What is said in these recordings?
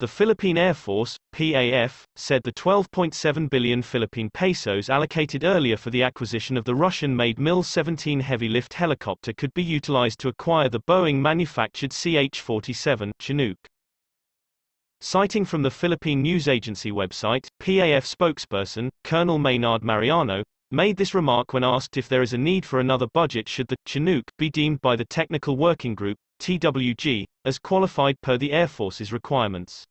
The Philippine Air Force, PAF, said the 12.7 billion Philippine pesos allocated earlier for the acquisition of the Russian-made MiL-17 heavy-lift helicopter could be utilized to acquire the Boeing-manufactured CH-47 Chinook. Citing from the Philippine news agency website, PAF spokesperson, Colonel Maynard Mariano, made this remark when asked if there is a need for another budget should the Chinook be deemed by the Technical Working Group, TWG, as qualified per the Air Force's requirements.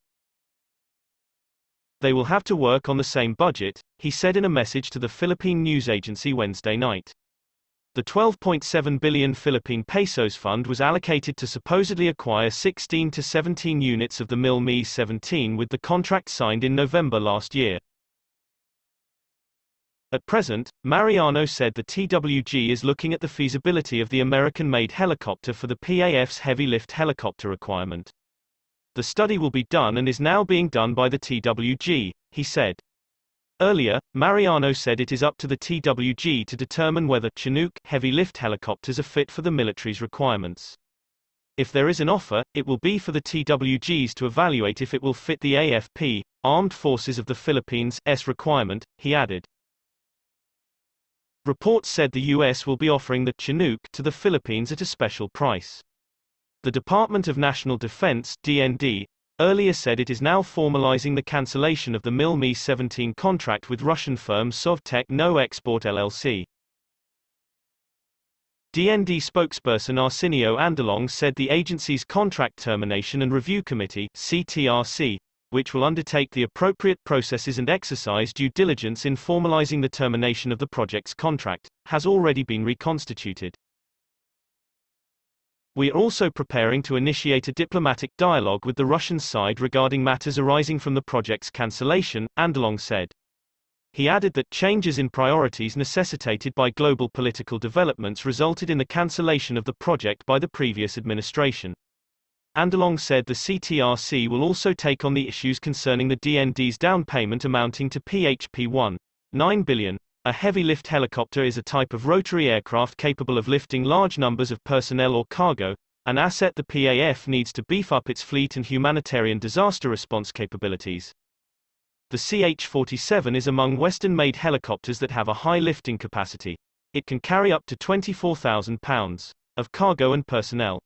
They will have to work on the same budget, he said in a message to the Philippine news agency Wednesday night. The 12.7 billion Philippine pesos fund was allocated to supposedly acquire 16 to 17 units of the MiL Mi-17 with the contract signed in November last year. At present, Mariano said the TWG is looking at the feasibility of the American-made helicopter for the PAF's heavy-lift helicopter requirement. The study will be done and is now being done by the TWG, he said. Earlier, Mariano said it is up to the TWG to determine whether Chinook heavy-lift helicopters are fit for the military's requirements. If there is an offer, it will be for the TWGs to evaluate if it will fit the AFP, Armed Forces of the Philippines, S requirement, he added. Reports said the U.S. will be offering the Chinook to the Philippines at a special price. The Department of National Defense DND, earlier said it is now formalizing the cancellation of the MiL Mi-17 contract with Russian firm Sovtechnoexport LLC. DND spokesperson Arsenio Andolong said the agency's Contract Termination and Review Committee CTRC which will undertake the appropriate processes and exercise due diligence in formalizing the termination of the project's contract, has already been reconstituted. We are also preparing to initiate a diplomatic dialogue with the Russian side regarding matters arising from the project's cancellation, Andolong said. He added that changes in priorities necessitated by global political developments resulted in the cancellation of the project by the previous administration. Andolong said the CTRC will also take on the issues concerning the DND's down payment amounting to PHP 1.9 billion. A heavy lift helicopter is a type of rotary aircraft capable of lifting large numbers of personnel or cargo, an asset the PAF needs to beef up its fleet and humanitarian disaster response capabilities. The CH-47 is among Western-made helicopters that have a high lifting capacity. It can carry up to 24,000 pounds of cargo and personnel.